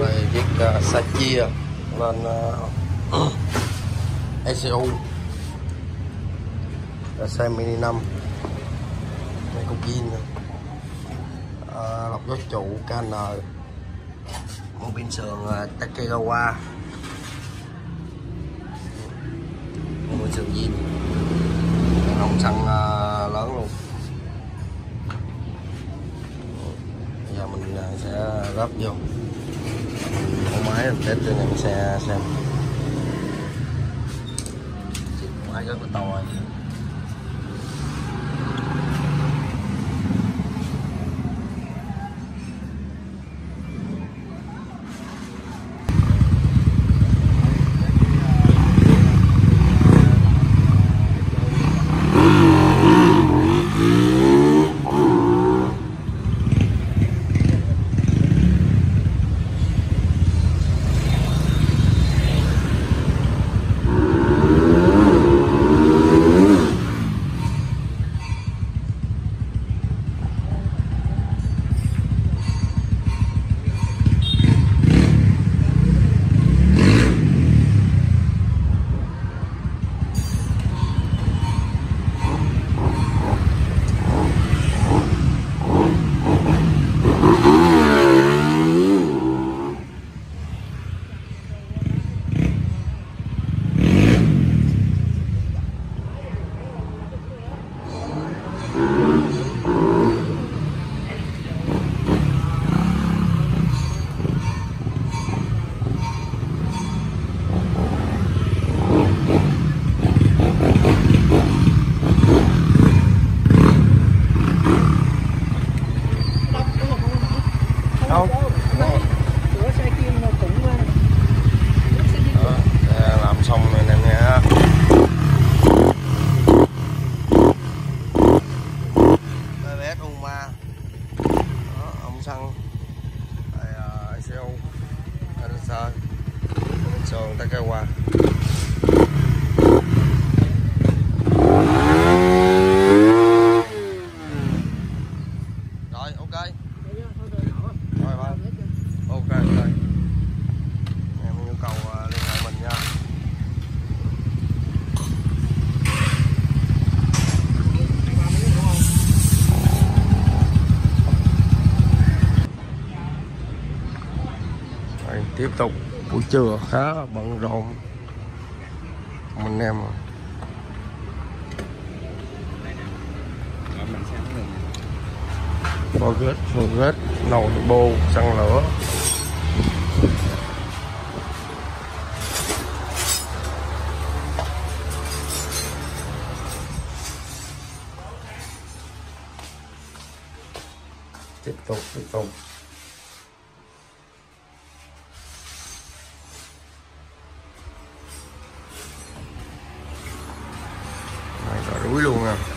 đây chiếc uh, sa chia lên uh, ECU là xe mini 5 đây cục zin uh, à, lọc gió trụ KN một pin sườn uh, Takegawa. Một pin sườn zin nồng xăng mình à, sẽ lắp vô con máy mình test cho anh xe xem máy rất là to rồi. Rồi ok rồi ba ok ok em nhu cầu uh, liên hệ mình nha lại tiếp tục buổi trưa khá là bận rộn. Mình em à. Forget, ghét nồi bô, xăng lửa. Tiếp tục tiếp tục. Đuổi luôn à.